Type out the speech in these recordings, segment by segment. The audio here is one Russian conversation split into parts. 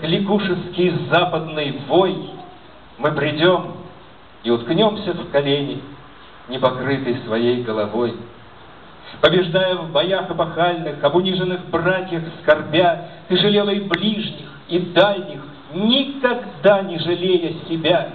кликушеский западный вой, Мы придем и уткнемся в колени, Непокрытой своей головой. Побеждая в боях эпохальных, Об униженных братьях скорбя, Ты жалела и ближних, и дальних, Никогда не жалея себя.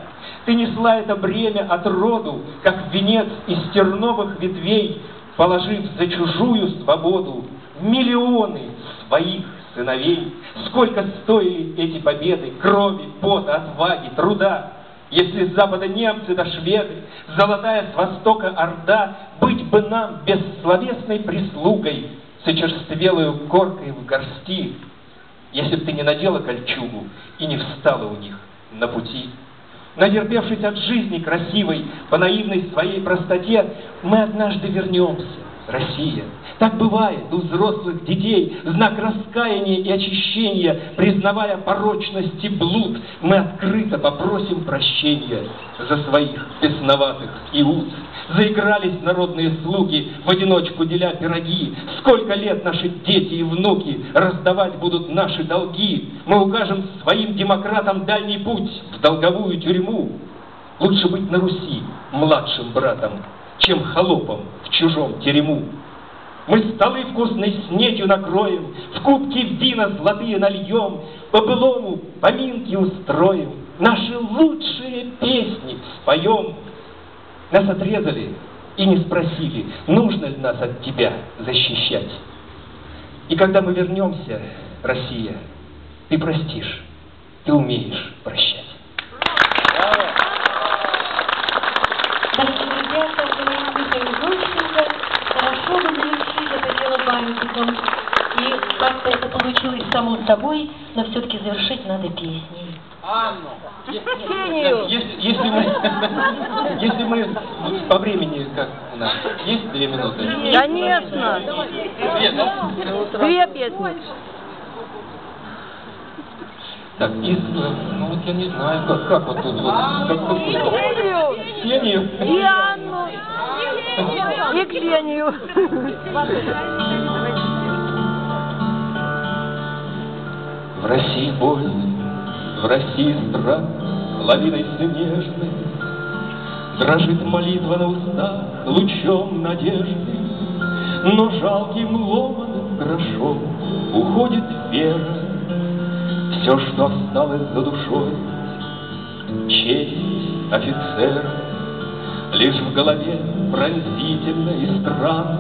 Ты несла это бремя от роду, Как венец из терновых ветвей, Положив за чужую свободу Миллионы своих сыновей. Сколько стоили эти победы, крови, пота, отваги, труда. Если с запада немцы да шведы, золотая с востока орда, быть бы нам бессловесной прислугой, с очерствелою коркой в горсти, если б ты не надела кольчугу и не встала у них на пути. Натерпевшись от жизни красивой, по наивной своей простоте, мы однажды вернемся, Россия. Так бывает у взрослых детей, знак раскаяния и очищения, признавая порочность и блуд, мы открыто попросим прощения за своих бесноватых иуд. Заигрались народные слуги, в одиночку деля пироги. Сколько лет наши дети и внуки раздавать будут наши долги. Мы укажем своим демократам дальний путь в долговую тюрьму. Лучше быть на Руси младшим братом, чем холопом в чужом терему. Мы столы вкусной снетью накроем, В кубки вина золотые нальем, По-былому поминки устроим, Наши лучшие песни споем. Нас отрезали и не спросили, Нужно ли нас от тебя защищать. И когда мы вернемся, Россия, Ты простишь, ты умеешь прощать. Дорогие друзья, как говорит Михаил Зощенко, хорошо бы завершить это дело бантиком. И как-то это получилось само собой, но все-таки завершить надо песней. Анну! Если, если мы, если мы по времени, как у нас, есть две минуты? Конечно. Две, да? Две песни. Так, из, э, ну вот я не знаю, как, как вот тут вот, как Ксению. Ксению. И Анну. И Ксению. В России боль, в России страх, лавиной снежной. Дрожит молитва на устах лучом надежды, Но жалким ломаным грошом уходит вера, Все, что осталось за душой, честь офицера. Лишь в голове пронзительно и странно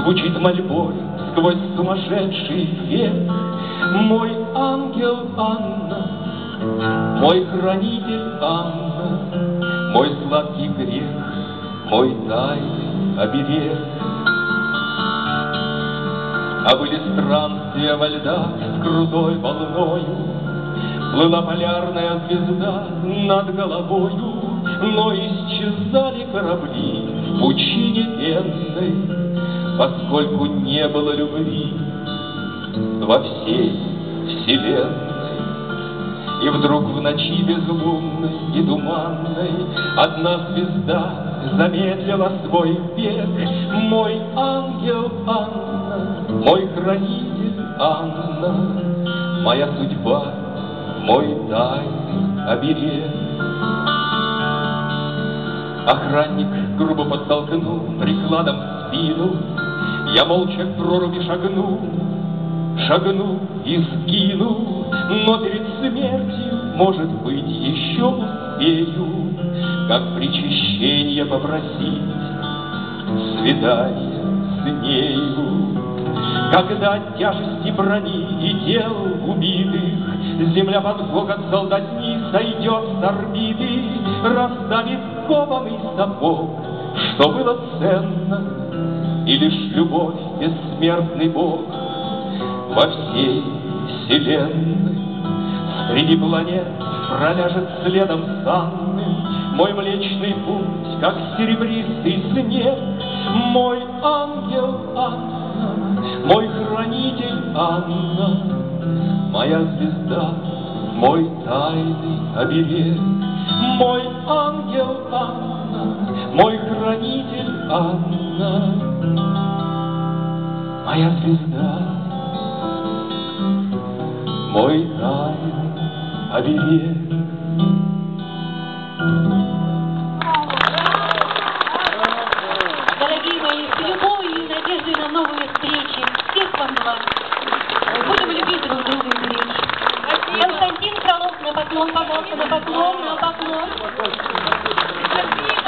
Звучит мольбой сквозь сумасшедший век Мой ангел Анна, мой хранитель Анна, Мой сладкий грех, мой тайный оберег. А были странствия во льдах с крутой волною, Плыла полярная звезда над головою, Но исчезали корабли в пучине пенной, Поскольку не было любви во всей вселенной. И вдруг в ночи безлунной и туманной Одна звезда замедлила свой бег. Мой ангел Анна, мой хранитель Анна, Моя судьба, мой тайный оберег. Охранник грубо подтолкнул прикладом в спину, Я молча к проруби шагнул, шагну и сгину, Но перед смертью, может быть, еще успею, Как причащение попросить свидание с нею. Когда от тяжести брони и тел убитых Земля под гогот солдатни сойдет с орбиты, Раздавит кованый сапог, что было ценно, И лишь любовь бессмертный Бог во всей вселенной. Среди планет проляжет следом санный Мой млечный путь, как серебристый снег, Мой ангел Анна, мой хранитель Анна, Моя звезда, мой тайный оберег, Мой ангел Анна, мой хранитель Анна, Моя звезда, мой тайный оберег. Дорогие мои, с любовью и надеждой на новые встречи. Всех вам благ. Будем любить друг друга и беречь. Константин Фролов на поклон, пожалуйста, на поклон, на поклон. Спасибо.